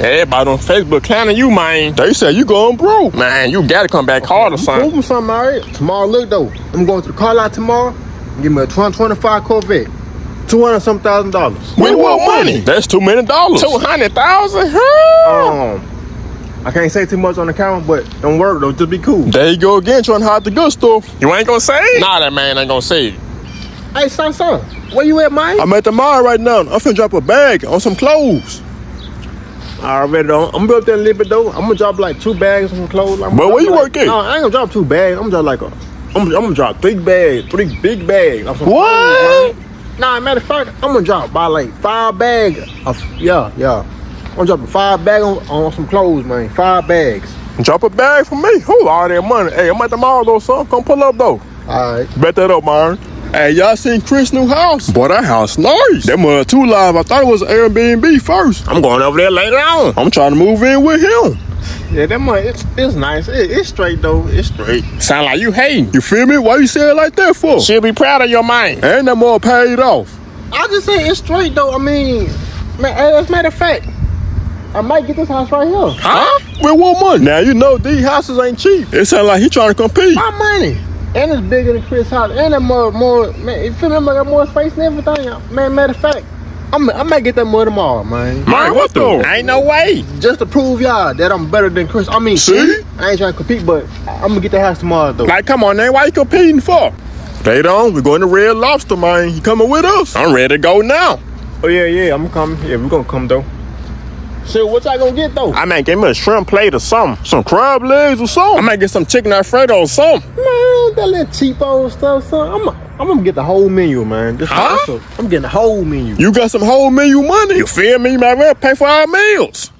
Everybody on Facebook counting you, man. They say you going broke. Man, you gotta come back hard or I'm something. proving something, all right? Tomorrow, look, though. I'm going to the car lot tomorrow. Give me a 2025 Corvette. 200 some thousand dollars. With what money? That's too many dollars. Two hundred thousand? Huh? Um, I can't say too much on the camera, but don't worry, though. Just be cool. There you go again, trying to hide the good stuff. You ain't gonna say it? Nah, that man ain't gonna say it. Hey, son, son, where you at, man? I'm at the mall right now. I'm finna drop a bag on some clothes. I already don't. I'm gonna be up there a little bit though. I'm gonna drop like two bags of some clothes. I'm But where you drop, work at? No, I ain't gonna drop two bags. I'm gonna drop like a. I'm, I'm gonna drop three bags, three big bags. What? clothes. Nah, matter of fact, I'm gonna drop by like five bags of yeah, yeah. I'm gonna five bags on, on some clothes, man. Five bags. Drop a bag for me. Who all that money? Hey, I'm at the mall though, son. Come pull up though. All right. Bet that up, man. Hey, y'all seen Chris' new house? Boy, that house nice. That mother too live. I thought it was an Airbnb first. I'm going over there later on. I'm trying to move in with him. Yeah, that money, it's, it's nice. It, it's straight though. It's straight. Sound like you hating. You feel me? Why you say it like that for? She'll be proud of your mind. Ain't no more paid off. I just say it's straight though. I mean, man, as a matter of fact, I might get this house right here. Huh? With what money? Now you know these houses ain't cheap. It sound like he trying to compete. My money. And it's bigger than Chris' house. And that more, more, man, you feel me? I got more space and everything. Man, matter of fact, I'm, I might get that more tomorrow, man. Man, what the? Ain't no way. Just to prove y'all that I'm better than Chris. I mean, See? I ain't trying to compete, but I- I'm gonna get the house tomorrow, though. Like, come on, man. Why you competing for? Later on, we're going to Red Lobster, man. You coming with us? I'm ready to go now. Oh, yeah, yeah, I'm coming. Yeah, we're gonna come, though. So, what y'all gonna get, though? I might get me a shrimp plate or something. Some crab legs or something. I might get some chicken alfredo or something. Man, that little cheapo stuff, son. I'm, I'm gonna get the whole menu, man. This Huh? house, I'm getting the whole menu. You got some whole menu money. You feel me? You might well pay for our meals.